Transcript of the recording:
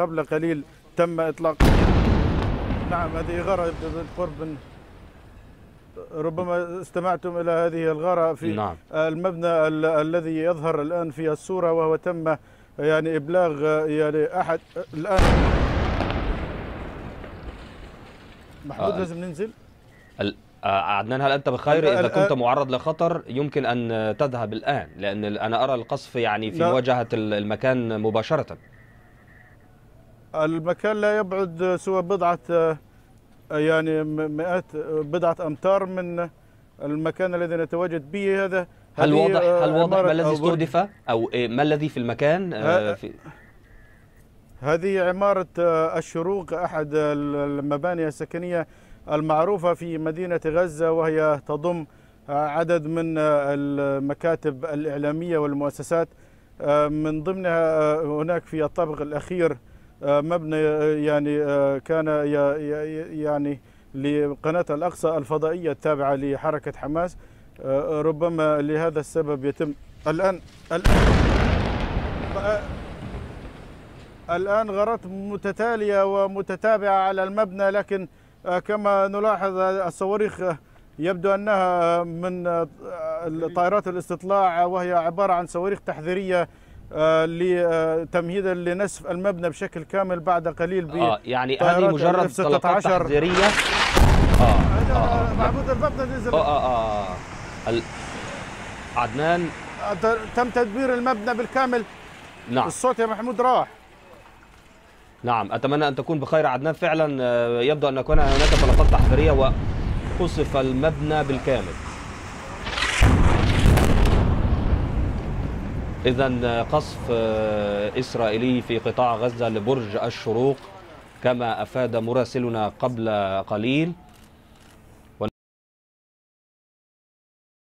قبل قليل تم إطلاق. نعم هذه غارة بالقرب من ربما استمعتم إلى هذه الغارة في نعم. المبنى ال- الذي يظهر الآن في الصورة وهو تم يعني إبلاغ يعني أحد. الآن محمود آه. لازم ننزل؟ ال- آه، عدنان هل أنت بخير؟ ال- كنت معرض لخطر يمكن أن تذهب الآن لأن أنا أرى القصف يعني في ال- المكان مباشرة. المكان لا يبعد سوى بضعة آه، يعني مئات بضعة أمتار من المكان الذي نتواجد به. هذا هل واضح آه، هل واضح ما الذي. استهدف؟ أو إيه، ما الذي في المكان؟ آه، في هذه عمارة آه، الشروق أحد ال- المباني السكنية المعروفة في مدينة غزة وهي تضم آه، عدد من آه، المكاتب الإعلامية والمؤسسات. آه، من ضمنها آه، هناك في الطابق الأخير آه، مبنى آه، يعني آه، كان يعني لقناة الأقصى الفضائية التابعة لحركة حماس. آه، ربما لهذا السبب يتم الآن الآن آه، الآن غارات متتالية ومتتابعة على المبنى لكن آه، كما نلاحظ آه، الصواريخ آه، يبدو أنها من آه، طائرات الاستطلاع وهي عبارة عن صواريخ تحذيرية آه، لتمهيدا لنسف المبنى بشكل كامل بعد قليل ب آه يعني هذه مجرد F-16 طلقات تحذيرية. آه آه آه معبود المبنى نزل. آه آه, آه. ال- عدنان. آه، تم تدمير المبنى بالكامل. نعم. الصوت يا محمود راح. نعم أتمنى أن تكون بخير عدنان. فعلا آه، يبدو يكون هناك طلقات تحذيرية وقصف المبنى بالكامل. إذا قصف إسرائيلي في قطاع غزة لبرج الشروق كما أفاد مراسلنا قبل قليل.